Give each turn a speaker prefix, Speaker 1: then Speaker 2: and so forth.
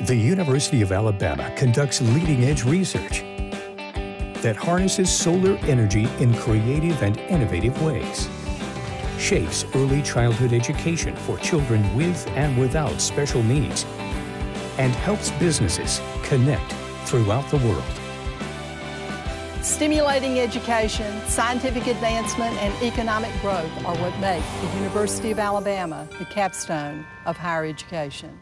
Speaker 1: The University of Alabama conducts leading edge research that harnesses solar energy in creative and innovative ways, shapes early childhood education for children with and without special needs, and helps businesses connect throughout the world.
Speaker 2: Stimulating education, scientific advancement, and economic growth are what make the University of Alabama the capstone of higher education.